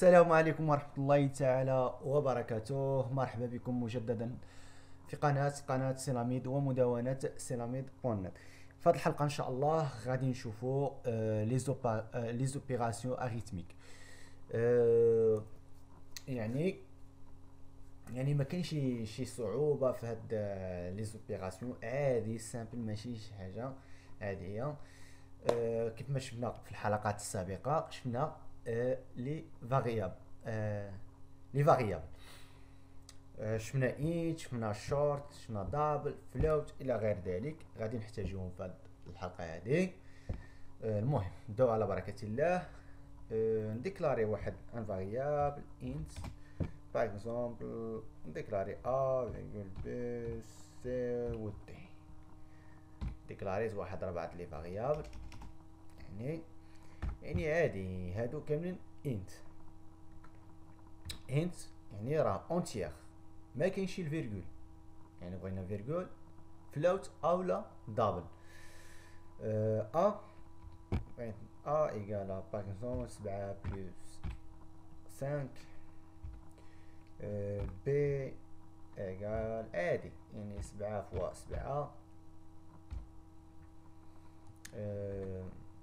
السلام عليكم ورحمة الله تعالى وبركاته. مرحبا بكم مجددا في قناة قناة سيلاميد ومدونة سيلاميد بونت في هذه الحلقة إن شاء الله غادي نشوفوا آه، آه، les opérations arithmétiques. آه، يعني يعني ما كاينش شي صعوبة في هاد les opérations. عادي simple ماشي شي حاجة عادية. كيف ما شفنا في الحلقات السابقة شفنا les variables les variables شفنا ايت شفنا شورت شفنا double float إلى غير ذلك. غادي نحتاجوهم في هذه الحلقة هذه المهم نبداو على بركة الله. ن déclarer واحد un variable int par exemple ن déclarer a virgule b c و d déclarer واحد ربعة les variables يعني يعني عادي هادو كاملين int int يعني راه entier ما كاينش ال virgule يعني بغينا virgule float أولا double a a égal à par exemple سبعة plus cinq b égal عادي يعني سبعة fois سبعة.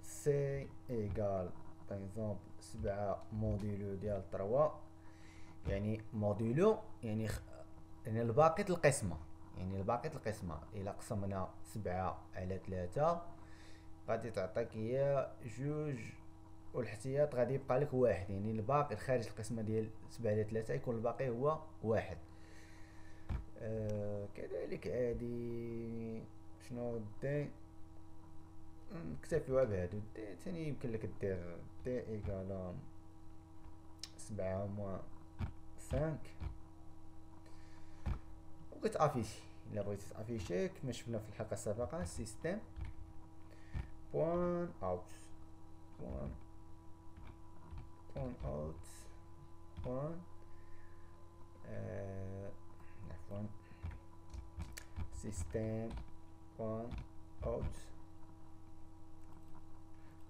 c égal par exemple سبعة modulo ديال trois. يعني modulo يعني خ... يعني الباقي القسمة. يعني الباقي القسمة. إلا قسمنا سبعة على ثلاثة غادي تعطيك هي جوج والاحتياط غادي يبقى لك واحد. يعني الباقي الخارج القسمة ديال سبعة على ثلاثة يكون الباقي هو واحد. آه كذلك عادي شنو دي؟ نكتفيو بهادو دي تاني يمكن لك دير دي ايكالا سبعة موان سانك وكتافيشي إلا بغيتي تافيشي كما شفنا في الحلقة السابقة. سيستم. بوان أوت. بوان. بوان أوت. بوان. عفوا. سيستم. بوان أوت.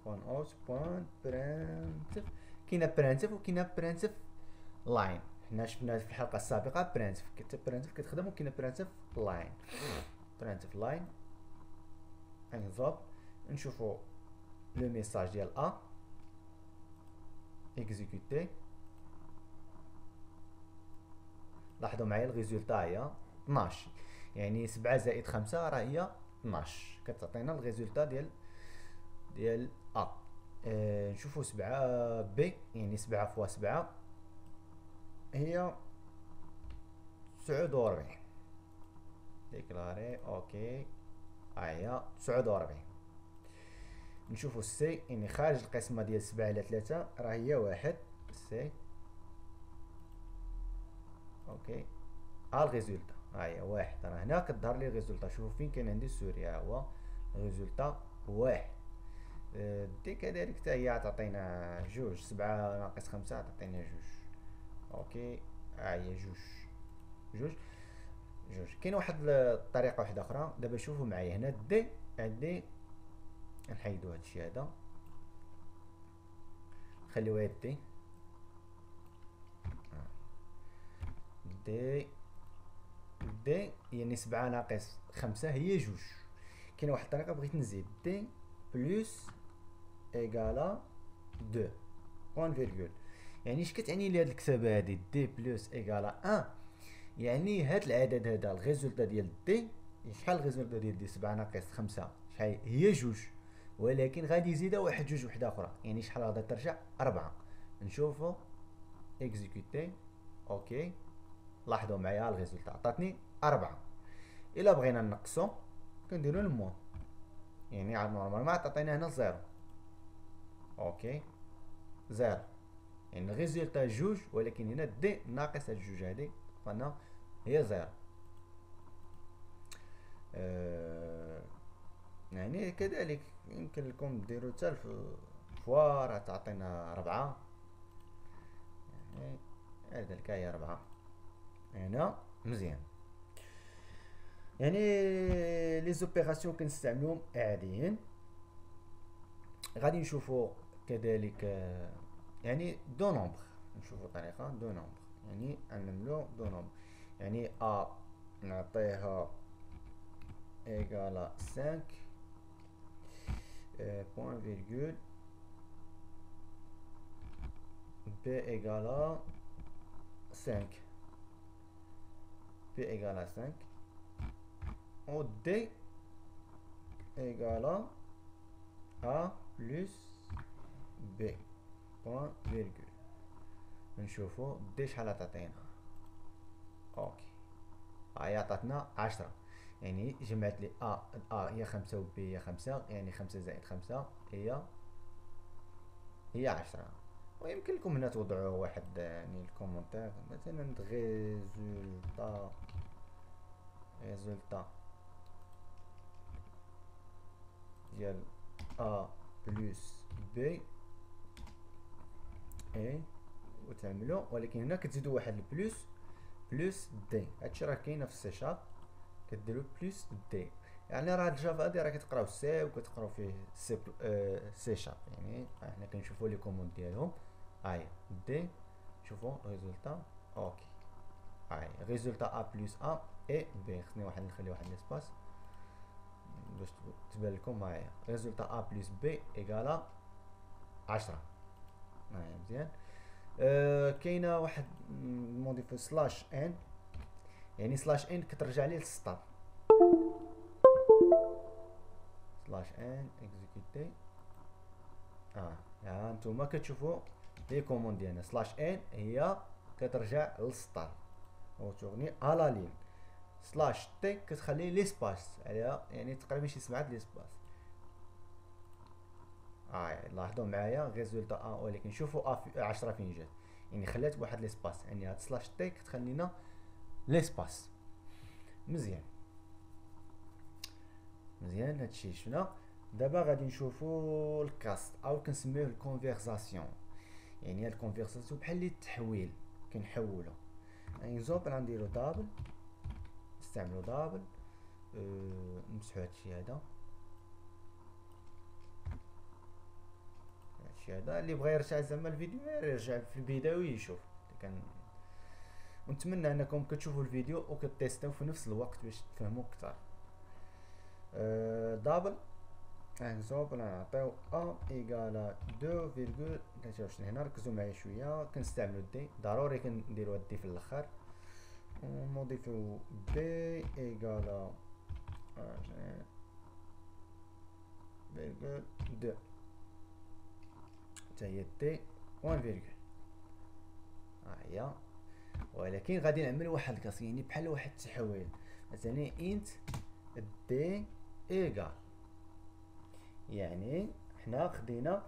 بوان اوت بوان برانتف كاينة برانتف وكاينه برانتف لاين حنا شفنا في الحلقة السابقه برانتف برانتف كتخدم وكاينه برانتف لاين برانتف لاين انزوب نشوفو le message ديال a exécuter لاحظوا معايا ال résultat هي 12 يعني 7 زائد 5 راه هي 12 كتعطينا ال résultat ديال ديال a آه نشوفوا 7 b يعني 7 fois 7 هي 49 déclarer OK. هي 49 نشوفوا السي يعني خارج القسمة ديال 7 على 3 راه هي واحد. c OK. ها ال résultat. ها هي واحد. راه هنا كظهر لي ال résultat. شوفوا فين كاين عندي ال sortie ها هو ال résultat واحد. d كذلك حتى هي تعطينا جوج سبعة ناقص خمسة تعطينا جوج. OK؟ ها هي جوج. جوج؟ جوج. كاين واحد الطريقة واحدة أخرى دابا شوفوا معايا هنا d عندي نحيدو هادشي هذا. نخليوها d d d يعني سبعة ناقص خمسة هي جوج. كاينة واحد الطريقة بغيت نزيد d plus égal à deux point virgule يعني اش كتعني لي هاد الكتابة هادي؟ d plus égal à un يعني هاد العدد هذا ال résultat ديال d شحال ال résultat ديال d سبعة ناقص خمسة. شحال هي جوج. ولكن غادي يزيدها واحد جوج وحدة أخرى. يعني شحال غادا ترجع؟ أربعة. نشوفو. exécuter OK لاحظوا معايا ال résultat. عطاتني أربعة. إلا بغينا نقصو كنديرو ال moins يعني normalement عطاتينا هنا zéro. OK zéro يعني ال résultat جوج ولكن هنا d ناقص هاد الجوج هادي. فانا هي zéro. أه يعني كذلك يمكن لكم ديروا حتى fois راه تعطينا ربعة. يعني هذا الكاية ربعة. هنا مزيان. يعني les opérations كنستعملوهم عاديين غادي نشوفوا كذلك يعني deux nombres نشوفو طريقة deux nombres يعني نعملو deux nombres يعني a نعطيها égal à cinq point virgule b égal à cinq b égal à cinq و d égal à a plus b point virgule نشوفو d شحال تعطينا OK. هاي عطاتنا عشرة. يعني جمعت لي a a هي خمسة و b هي خمسة يعني خمسة زائد خمسة هي هي عشرة. ويمكن لكم هنا توضعوا واحد يعني ال commentaire مثلا résultat résultat ديال a plus b. Et وتعملوا. ولكن هنا كتزيدوا واحد ال plus. plus d هادشي راه كاينة في ال C sharp. كديروا plus d يعني راه ال Java هادي راه كتقراو C وكتقراو فيه C آه C sharp. يعني حنا كنشوفوا les commandes ديالهم. هاي d شوفوا résultat. OK. هاي résultat a plus a et b خصني واحد نخلي واحد l'espace باش تبان لكم. معايا résultat a plus b égal à عشرة. هاي مزيان أه كاينة واحد موديف slash n. يعني slash n كترجع لي للسطر. slash n exécuter آه ها انتوما كتشوفوا les commandes ديالنا. slash n هي كترجع للسطر. أو تغني à la ligne slash t كتخلي l'espace. عليها يعني تقريبا شي سبعة l'espace. آه لاحظوا معايا résultat a ولكن شوفوا a 10 فين جات. يعني خلات بواحد l'espace. يعني هاد slash t كتخلينا l'espace. مزيان. مزيان هادشي. شفنا؟ دابا غادي نشوفو ال cast أو كنسميوه ال conversation يعني هاد ال conversation بحال اللي التحويل كنحولو. يعني double غنديرو double نستعملو double. أه نمسحو هادشي هذا هادشي هذا اللي بغى يرجع زعما الفيديو يرجع في البداية ويشوف. كان ونتمنى أنكم كتشوفوا الفيديو وكت testiو في نفس الوقت باش تفهموا أكثر أه double exemple نعطيو a égal à deux virgule. كنشوفوا هنا ركزوا معايا شوية. كنستعملو d ضروري كنديرو ال d في الأخر. ونضيفو b égal à virgule deux. حتى هي d point virgule. ها هي. ولكن غادي نعمل واحد ال cast يعني بحال واحد التحويل. مثلا int d égal يعني حنا خدينا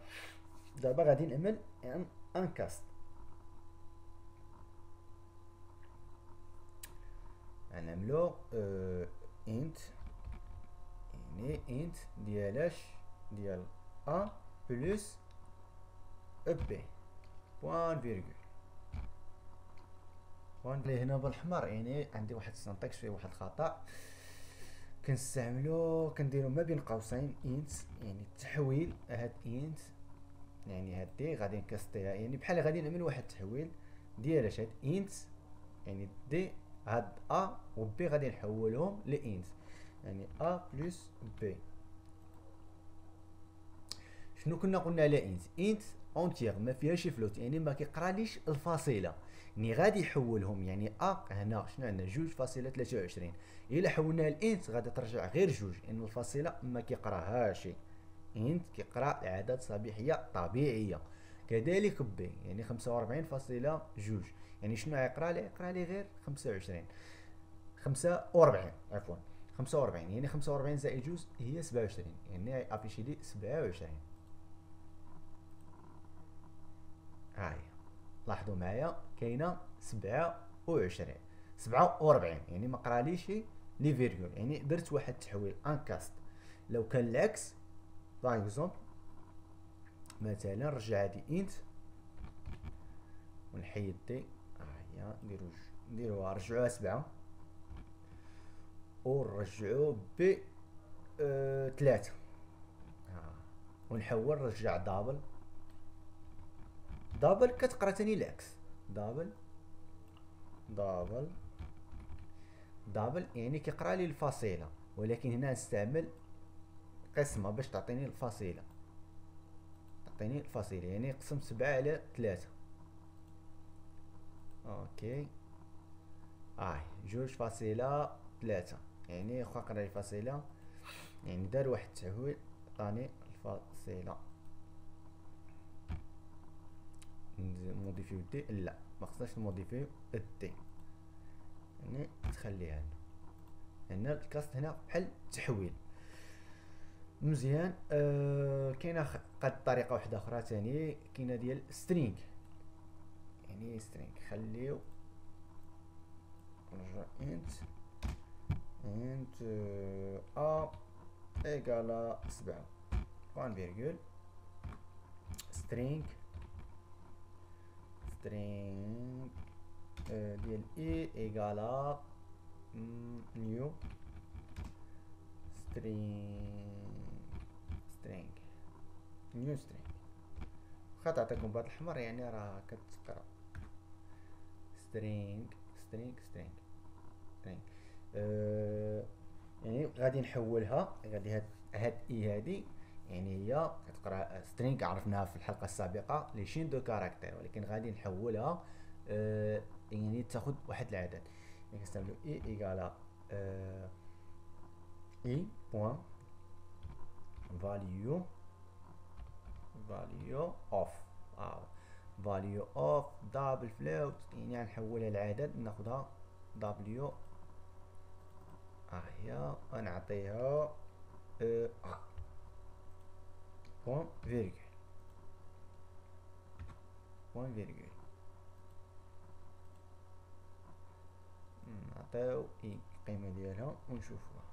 دابا غادي نعمل un cast غنعملو آه int يعني انت ديالاش ديال a plus b point virgule point هنا بالاحمر يعني عندي واحد ال syntaxe فيه واحد الخطا كنستعملو كنديرو ما بين قوسين int يعني التحويل هاد int يعني هاد d غادي ن castiها يعني بحال غادي نعمل واحد التحويل ديال اش؟ هاد int يعني d هاد a و b غادي نحولهم ل int. يعني a plus b. شنو كنا قلنا على int؟ int entier ما فيهاش float يعني ما كيقراليش الفاصلة. ني غادي يحولهم يعني a هنا شنو عندنا؟ جوج فاصله 23 إلا حولناها ل int غادي ترجع غير جوج لأن الفاصلة ما كيقراهاش. int كيقرأ اعداد صبيحية طبيعية. كذلك b يعني 45 فاصلة جوج. يعني شنو يقرأ لي؟ يقرأ لي غير 25 45 عفوا. 45 يعني 45 زائد جوج هي 27 يعني afficher لي 27 هاي. لاحظوا معايا؟ كاينة سبعة وعشرين. سبعة وربعين يعني ما قراليش les virgules يعني درت واحد التحويل un cast. لو كان العكس par exemple مثلا رجع هادي int. ونحيد d. ها هي. نديرو نديروها رجعوها سبعة. ونرجعو ب آه تلاتة. ها ونحول نرجع double. double كتقرا تاني العكس double. double. double يعني كيقرأ لي الفصيلة ولكن هنا نستعمل قسمة باش تعطيني الفصيلة. تعطيني الفصيلة يعني قسم سبعة على ثلاثة. OK. آه جوج فاصلة ثلاثة. يعني واخا قرأ لي فاصلة يعني دار واحد التعويل عطاني الفاصلة نموديفيو d لا ما خصناش نموديفيو ال d. يعني تخليها هنا. هنا ال cast هنا بحال تحويل. مزيان. آه كاينة قد طريقة واحدة أخرى ثاني كاينة ديال string يعني string خليو. نرجع int int a égal à سبعة. point virgule string string ديال i égal à new string string new string واخا تعطيكم بهذا الاحمر يعني راه كتقرا string string string string أه يعني غادي نحولها غادي هاد هاد i هادي. يعني هي كتقرأ string عرفناها في الحلقة السابقة les chaînes de caractères ولكن غادي نحولها أه يعني تاخذ واحد العدد يعني كنستعملو i égal à أه i point value of a. value of double float يعني نحولها لعدد ناخذها و ها هي ونعطيها a point virgule point virgule نعطيو القيمة ديالها ونشوفوها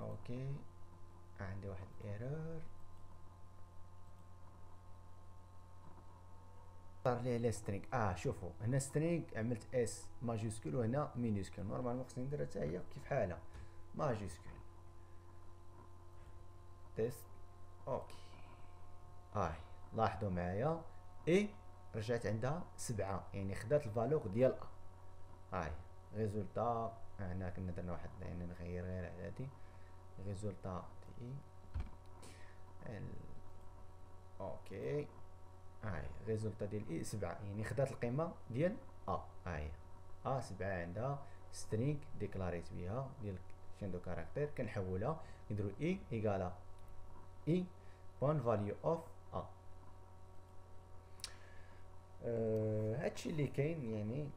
OK عندي واحد error صار لي على string آه شوفوا هنا string عملت s majuscule وهنا minuscule normalement خصني نديرها حتى هي كيف حالها majuscule test OK هاي لاحظوا معايا؟ i رجعت عندها سبعة يعني خدات ال valeur ديال a هاي résultat هنا كنا درنا واحد يعني نغير غير على هادي résultat d. ال OK هاي résultat ديال i سبعة يعني خدات القيمة ديال a. هاي a سبعة عندها string ديكلاريت بها ديال chaîne de caractères كنحولها نديرو i égal à. i point value of a هادشي اللي كاين يعني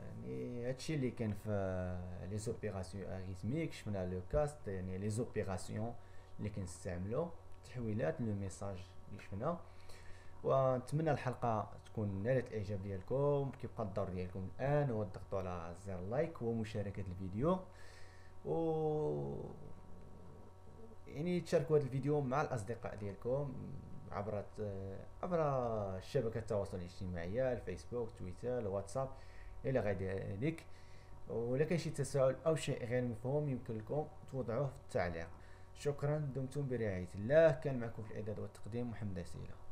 يعني هادشي اللي كان في les opérations arithmétiques شفنا le cast يعني les opérations اللي كنستعملو تحويلات le message اللي شفنا. ونتمنى الحلقة تكون نالت الاعجاب ديالكم كيبقى الدور ديالكم الآن هو الضغط على زر like ومشاركة الفيديو. و تشاركوا هذا الفيديو مع الأصدقاء ديالكم عبر عبر شبكة التواصل الاجتماعي الفيسبوك تويتر الواتساب إلى غير ذلك. ولا كان شي تساؤل أو شيء غير مفهوم يمكن لكم توضعوه في التعليق. شكرا دمتم برعاية الله. كان معكم في الإعداد والتقديم محمد سيلة.